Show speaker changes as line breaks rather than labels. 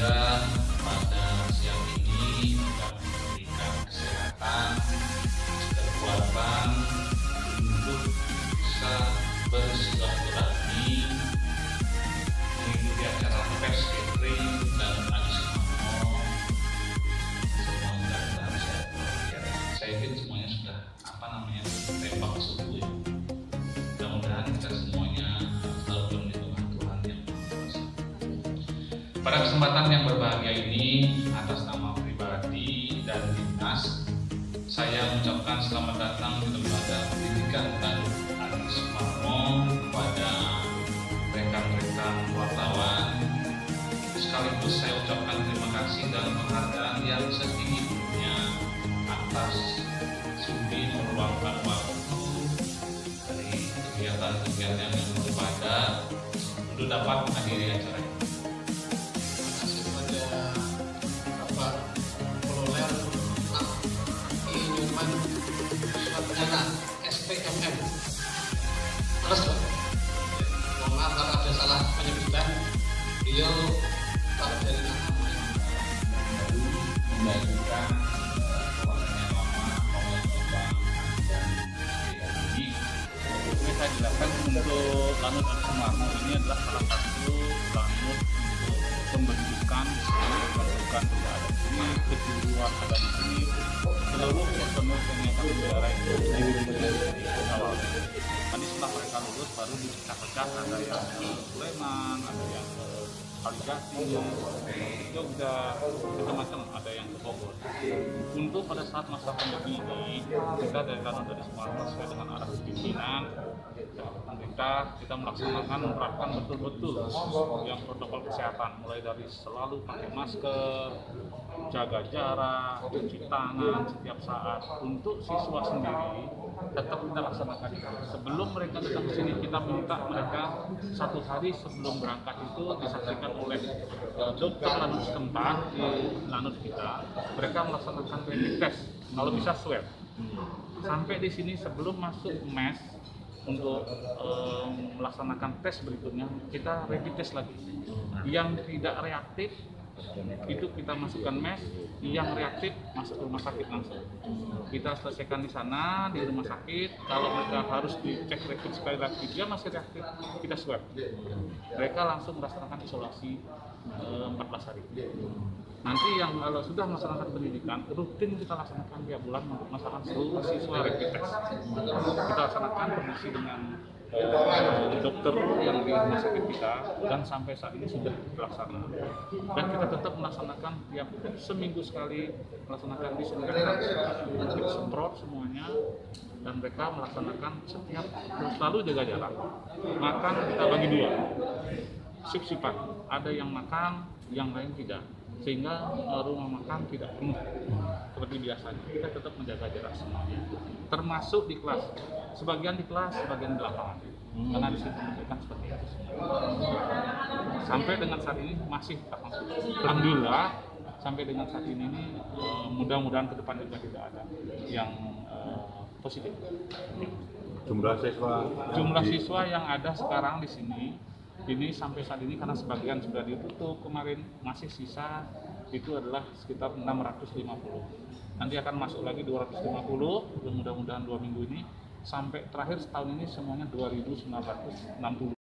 sehingga Pada kesempatan yang berbahagia ini, atas nama pribadi dan dinas, saya mengucapkan selamat datang di lembaga pendidikan Baru Adi Sumarmo kepada rekan-rekan wartawan. Sekaligus saya ucapkan terima kasih dan penghargaan yang setinggi-tingginya atas sudi meluangkan waktu dari kegiatan-kegiatan yang berpadat untuk dapat menghadiri acara ini.
Beliau Pak dari nama
baru mengajukan kawasan yang lama
untuk Lanut Adi Sumarmo ini adalah salah satu lanut untuk pembentukan pembentukan tidak ada di sini, kejuruan ada di sini, seluruh personel TNI Angkatan Udara itu dari awal. Nanti setelah mereka lulus baru dipecah-pecah ada yang Sleman, ada yang ke Kalijati, Jogja, macam-macam ada yang ke Bogor. Untuk pada saat masa pandemi ini kita dari Lanut dari Sumarmo sesuai dengan arah pimpinan pemerintah kita melaksanakan menerapkan betul-betul yang protokol kesehatan mulai dari selalu pakai masker, jaga jarak, cuci tangan setiap saat. Untuk siswa sendiri tetap kita laksanakan. Sebelum mereka datang ke sini kita minta mereka satu hari sebelum berangkat itu disaksikan oleh eh, dokter lanut setempat di lanut kita. Mereka melaksanakan rapid test, kalau bisa swab. Sampai di sini sebelum masuk mes untuk eh, melaksanakan tes berikutnya kita rapid test lagi. Yang tidak reaktif itu kita masukkan mes, yang reaktif masuk ke rumah sakit langsung. Kita selesaikan di sana di rumah sakit. Kalau mereka harus dicek rapid sekali lagi dia masih reaktif, kita swab. Mereka langsung melaksanakan isolasi eh, 14 hari. Nanti yang kalau sudah melaksanakan pendidikan, rutin kita laksanakan tiap bulan untuk melaksanakan seluruh siswa rapid test. Kita laksanakan kondisi dengan dokter yang di rumah sakit kita dan sampai saat ini sudah terlaksana. Dan kita tetap melaksanakan tiap seminggu sekali melaksanakan disinfektan, semprot semuanya dan mereka melaksanakan setiap selalu jaga jarak. Makan kita bagi dua, sip-sipan. Ada yang makan, yang lain tidak sehingga eh, rumah makan tidak penuh seperti biasanya. Kita tetap menjaga jarak semuanya. Termasuk di kelas. Sebagian di kelas sebagian di lapangan. Karena di situ menunjukkan seperti itu sampai dengan saat ini masih alhamdulillah sampai dengan saat ini nih, eh, mudah-mudahan ke depan juga tidak ada yang eh, positif.
Jumlah siswa
jumlah siswa yang ada sekarang di sini ini sampai saat ini karena sebagian sudah ditutup kemarin masih sisa itu adalah sekitar 650 nanti akan masuk lagi 250 mudah-mudahan dua minggu ini. Sampai terakhir setahun ini semuanya 2960